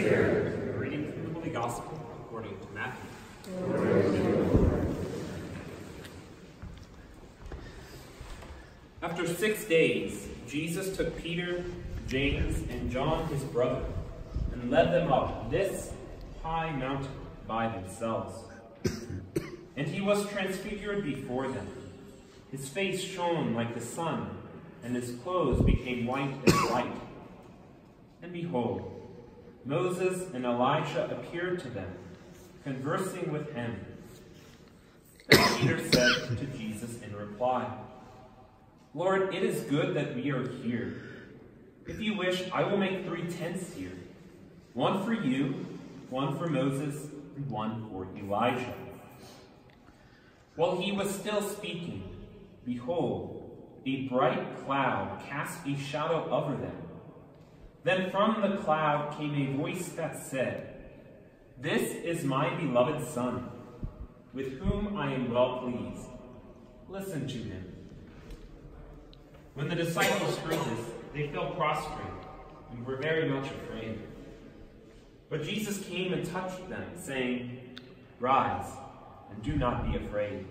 Spirit. Reading from the Holy Gospel according to Matthew. After six days, Jesus took Peter, James, and John, his brother, and led them up this high mountain by themselves. And he was transfigured before them. His face shone like the sun, and his clothes became white as light. And behold, Moses and Elijah appeared to them, conversing with him. Then Peter said to Jesus in reply, Lord, it is good that we are here. If you wish, I will make three tents here one for you, one for Moses, and one for Elijah. While he was still speaking, behold, a bright cloud cast a shadow over them. Then from the cloud came a voice that said, This is my beloved Son, with whom I am well pleased. Listen to him. When the disciples heard this, they fell prostrate and were very much afraid. But Jesus came and touched them, saying, Rise, and do not be afraid.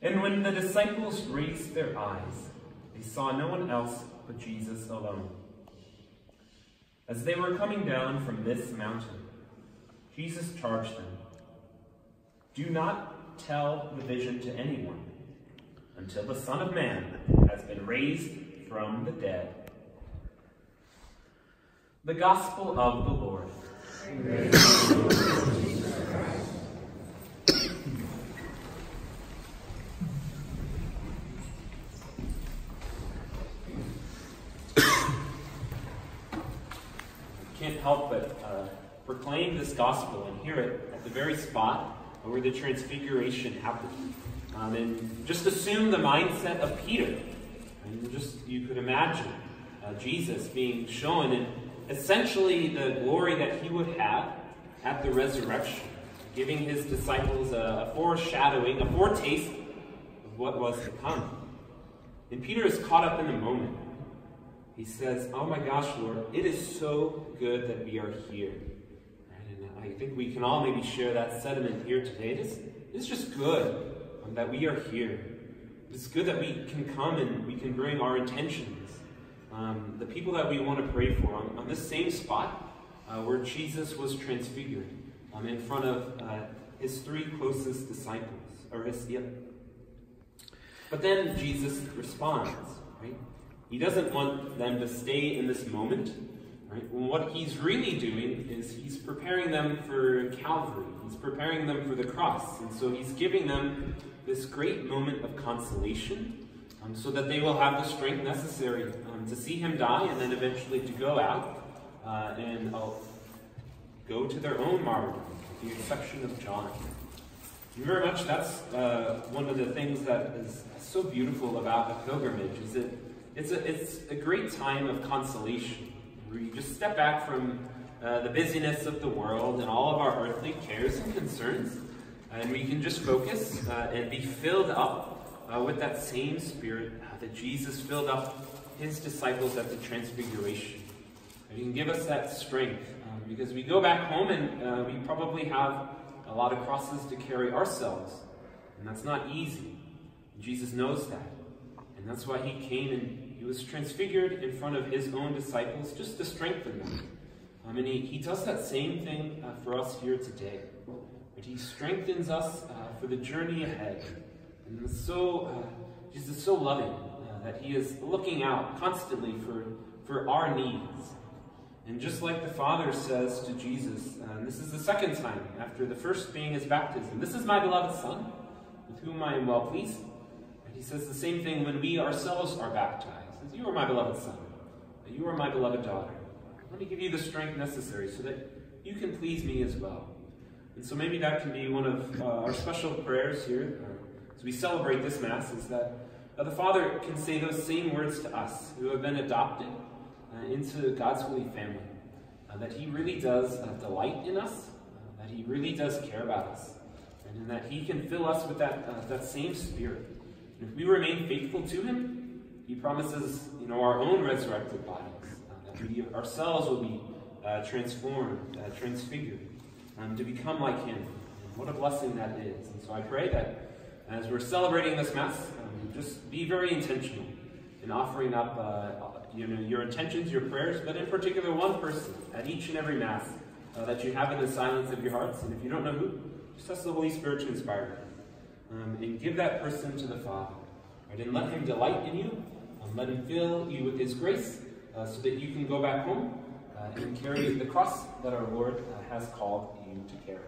And when the disciples raised their eyes, they saw no one else but Jesus alone. As they were coming down from this mountain, Jesus charged them, Do not tell the vision to anyone until the Son of Man has been raised from the dead. The Gospel of the Lord. Help but uh, proclaim this gospel and hear it at the very spot where the transfiguration happened. Um, and just assume the mindset of Peter. And just you could imagine uh, Jesus being shown in essentially the glory that he would have at the resurrection, giving his disciples a, a foreshadowing, a foretaste of what was to come. And Peter is caught up in the moment. He says, Oh my gosh, Lord, it is so good that we are here. And I think we can all maybe share that sentiment here today. It is, it's just good that we are here. It's good that we can come and we can bring our intentions, um, the people that we want to pray for, on, on this same spot uh, where Jesus was transfigured, um, in front of uh, his three closest disciples, or his, yeah. But then Jesus responds, right? He doesn't want them to stay in this moment. Right? what he's really doing is he's preparing them for Calvary. He's preparing them for the cross. And so he's giving them this great moment of consolation um, so that they will have the strength necessary um, to see him die and then eventually to go out uh, and uh, go to their own martyrdom, with the exception of John. Very much that's uh, one of the things that is so beautiful about a pilgrimage is it it's a, it's a great time of consolation where you just step back from uh, the busyness of the world and all of our earthly cares and concerns and we can just focus uh, and be filled up uh, with that same spirit uh, that Jesus filled up his disciples at the transfiguration. And he can give us that strength um, because we go back home and uh, we probably have a lot of crosses to carry ourselves. And that's not easy. Jesus knows that. And that's why he came and he was transfigured in front of his own disciples just to strengthen them. Um, and he, he does that same thing uh, for us here today. But he strengthens us uh, for the journey ahead. And so, uh, Jesus is so loving uh, that he is looking out constantly for, for our needs. And just like the Father says to Jesus, and this is the second time after the first being his baptism, This is my beloved Son, with whom I am well pleased. Says the same thing when we ourselves are baptized. Says, You are my beloved Son, you are my beloved daughter. Let me give you the strength necessary so that you can please me as well. And so maybe that can be one of uh, our special prayers here uh, as we celebrate this Mass is that uh, the Father can say those same words to us who have been adopted uh, into God's holy family. Uh, that He really does delight in us, that He really does care about us, and that He can fill us with that, that same Spirit. And if we remain faithful to Him, He promises you know, our own resurrected bodies, that we ourselves will be uh, transformed, uh, transfigured, um, to become like Him. And what a blessing that is. And so I pray that as we're celebrating this Mass, um, just be very intentional in offering up uh, you know, your intentions, your prayers, but in particular one person at each and every Mass uh, that you have in the silence of your hearts. And if you don't know who, just ask the Holy Spirit to inspire you. Um, and give that person to the Father. Right? And let Him delight in you. Um, let Him fill you with His grace uh, so that you can go back home uh, and carry the cross that our Lord uh, has called you to carry.